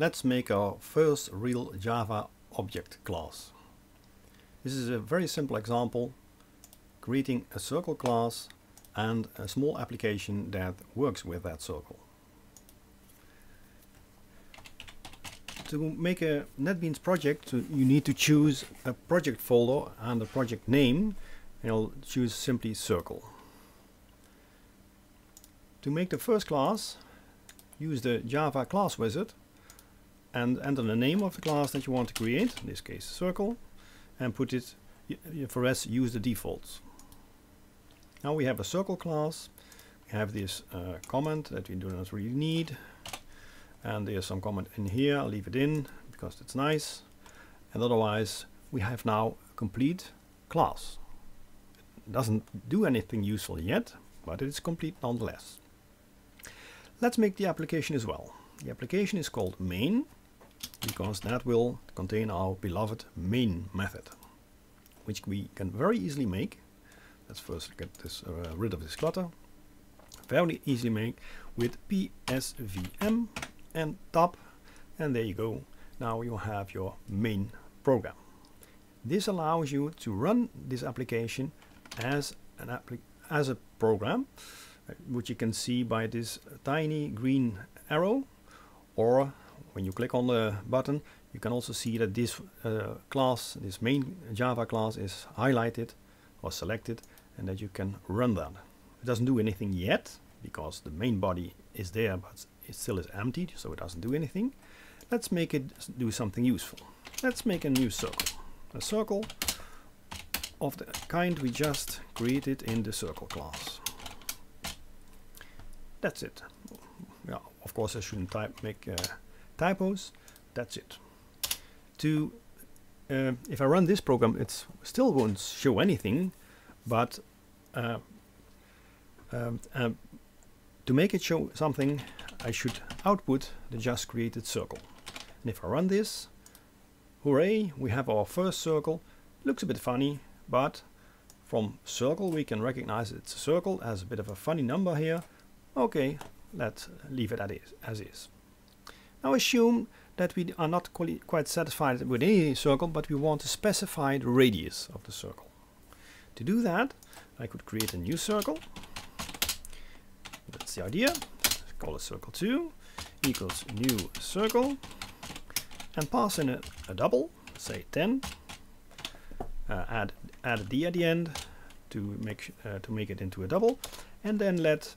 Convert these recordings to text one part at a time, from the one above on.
let's make our first real Java object class. This is a very simple example creating a circle class and a small application that works with that circle. To make a NetBeans project you need to choose a project folder and a project name and I'll choose simply circle. To make the first class use the Java class wizard and enter the name of the class that you want to create, in this case circle, and put it, for us use the defaults. Now we have a circle class, we have this uh, comment that we do not really need, and there's some comment in here, I'll leave it in because it's nice, and otherwise we have now a complete class. It doesn't do anything useful yet, but it is complete nonetheless. Let's make the application as well. The application is called main because that will contain our beloved main method, which we can very easily make. Let's first get this uh, rid of this clutter. Very easily make with psvm and tab, and there you go. Now you have your main program. This allows you to run this application as an as a program, uh, which you can see by this tiny green arrow, or when you click on the button you can also see that this uh, class, this main Java class is highlighted or selected and that you can run that. It doesn't do anything yet because the main body is there but it still is empty, so it doesn't do anything. Let's make it do something useful. Let's make a new circle. A circle of the kind we just created in the circle class. That's it. Yeah, of course I shouldn't type make uh, typos. That's it. To uh, if I run this program, it still won't show anything, but uh, um, um, to make it show something, I should output the just created circle. And if I run this, hooray, we have our first circle. Looks a bit funny, but from circle we can recognize it's a circle as a bit of a funny number here. Okay, let's leave it as is. Now assume that we are not quite satisfied with any circle, but we want to specify the radius of the circle. To do that, I could create a new circle. That's the idea. Call it circle 2 equals new circle and pass in a, a double, say 10. Uh, add add a d at the end to make uh, to make it into a double, and then let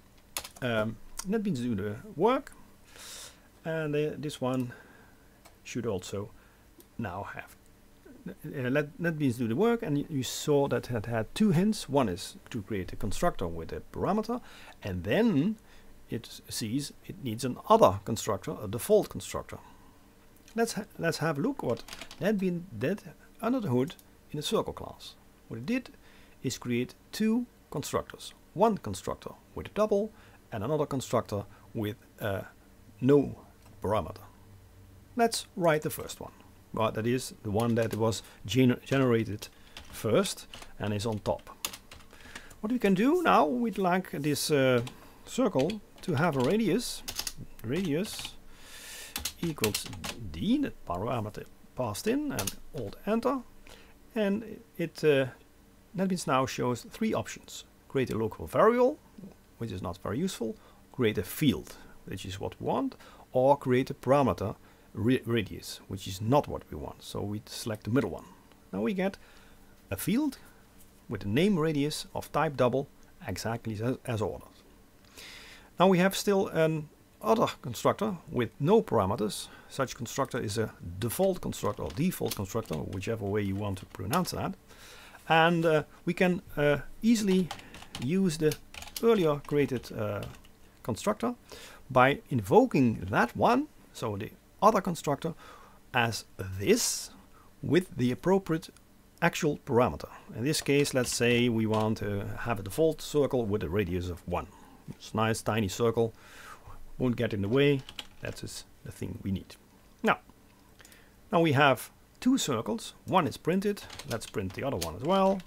um, NetBeans do the work and uh, this one should also now have uh, let NetBeans do the work. And you saw that it had two hints. One is to create a constructor with a parameter. And then it sees it needs another constructor a default constructor. Let's ha let's have a look what NetBeans did under the hood in the circle class. What it did is create two constructors. One constructor with a double and another constructor with uh, no parameter. Let's write the first one. That is the one that was gener generated first and is on top. What we can do now, we'd like this uh, circle to have a radius, radius equals d, the parameter passed in, and Alt Enter, and it uh, that means now shows three options: create a local variable, which is not very useful; create a field, which is what we want, or create a parameter radius, which is not what we want. So we select the middle one. Now we get a field with a name radius of type double exactly as, as ordered. Now we have still an other constructor with no parameters. Such constructor is a default constructor or default constructor, whichever way you want to pronounce that. And uh, we can uh, easily use the earlier created uh, constructor by invoking that one, so the other constructor, as this with the appropriate actual parameter. In this case, let's say we want to have a default circle with a radius of 1. It's a nice tiny circle, won't get in the way, that is the thing we need. Now, now we have two circles, one is printed, let's print the other one as well.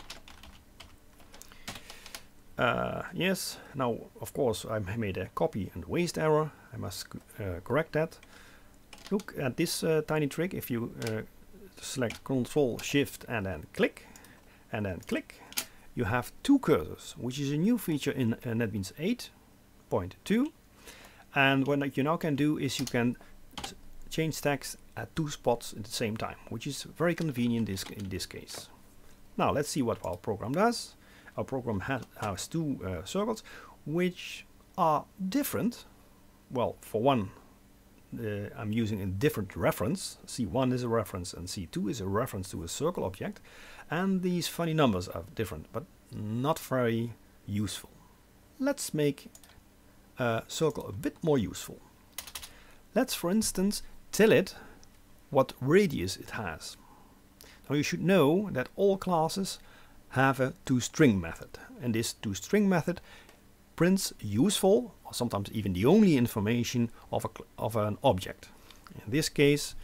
Uh, yes, now of course I made a copy and waste error. I must uh, correct that. Look at this uh, tiny trick. If you uh, select Control Shift and then click, and then click, you have two cursors, which is a new feature in uh, NetBeans 8.2. And what you now can do is you can change text at two spots at the same time, which is very convenient in this case. Now let's see what our program does. Our program has, has two uh, circles which are different. Well, for one, uh, I'm using a different reference. C1 is a reference and C2 is a reference to a circle object. And these funny numbers are different, but not very useful. Let's make a circle a bit more useful. Let's, for instance, tell it what radius it has. Now you should know that all classes have a toString method and this toString method prints useful or sometimes even the only information of, a, of an object. In this case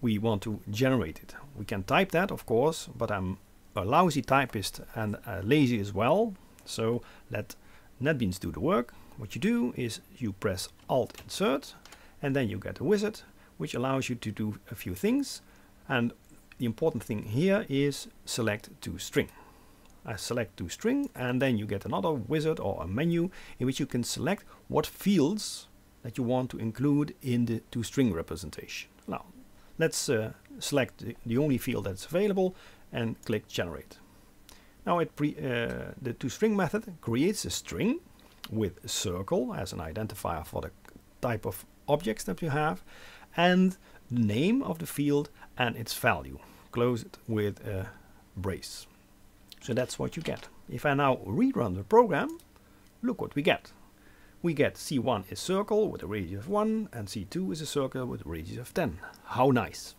we want to generate it. We can type that of course but I'm a lousy typist and uh, lazy as well so let NetBeans do the work. What you do is you press Alt Insert and then you get a wizard which allows you to do a few things and the important thing here is select toString. I select toString and then you get another wizard or a menu in which you can select what fields that you want to include in the toString representation. Now let's uh, select the, the, only field that's available and click generate. Now it pre, uh, the toString method creates a string with a circle as an identifier for the type of objects that you have and the name of the field and its value. Close it with a brace. So that's what you get. If I now rerun the program, look what we get. We get C1 is a circle with a radius of 1 and C2 is a circle with a radius of 10. How nice!